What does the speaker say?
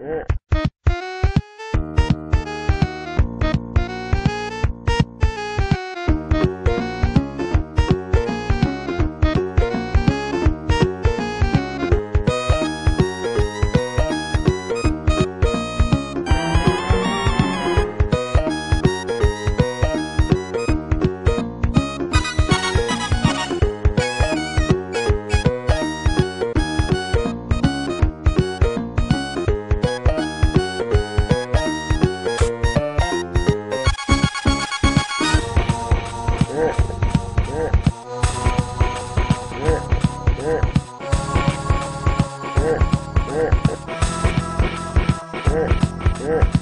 Yeah. works.